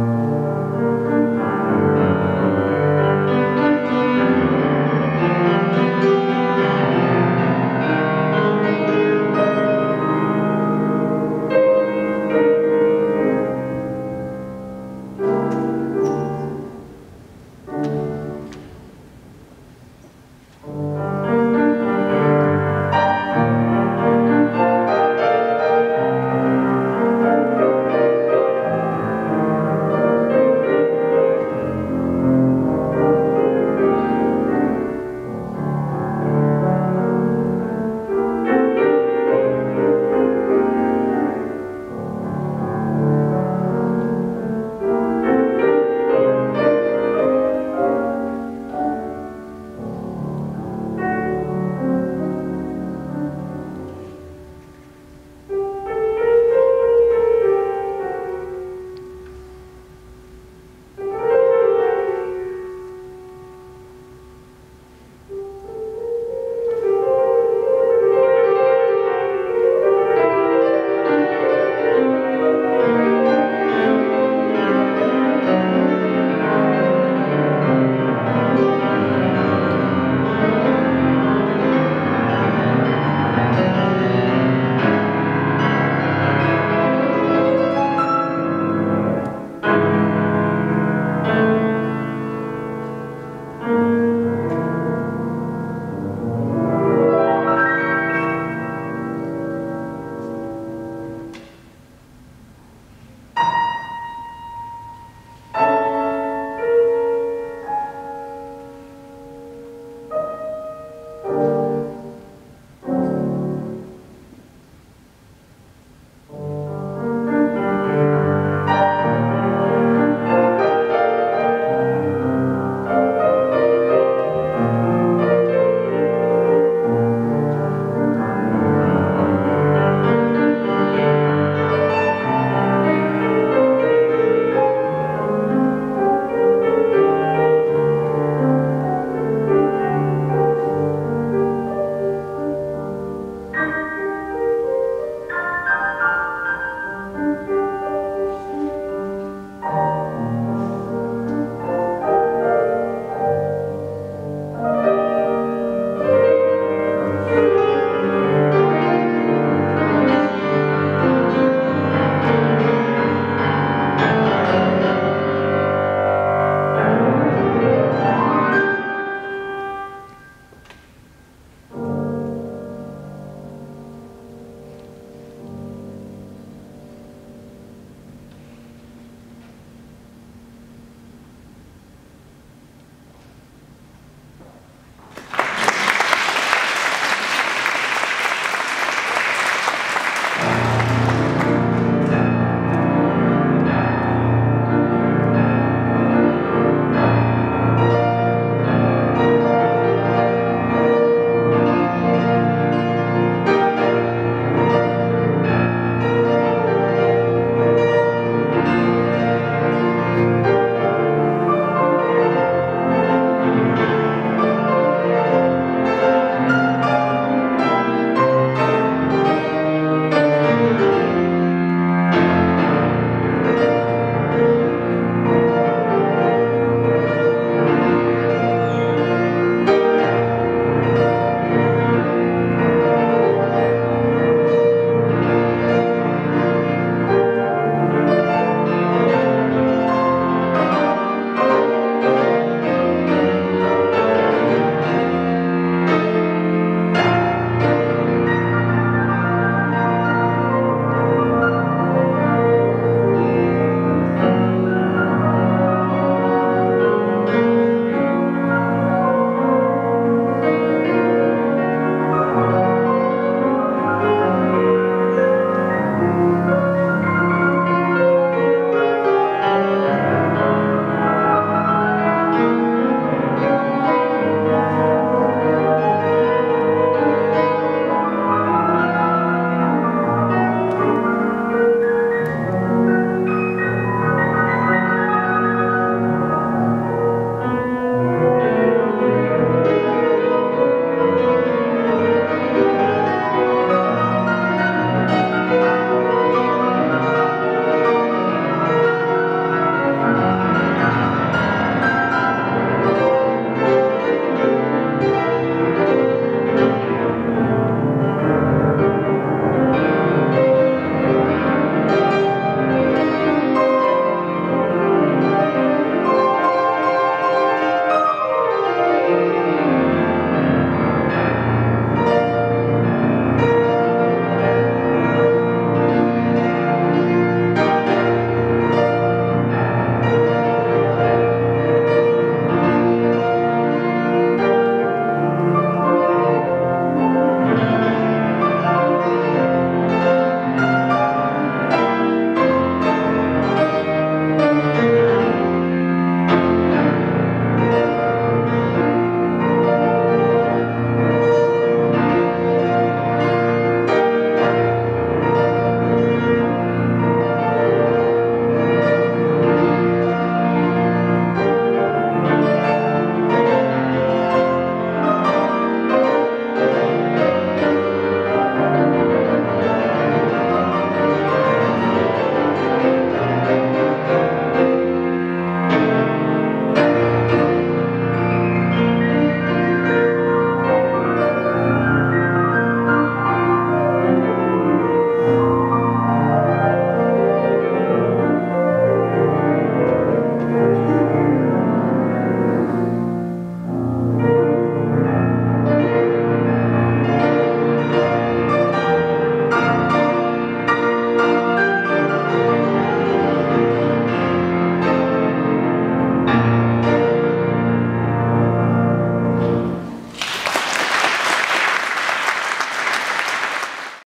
Amen.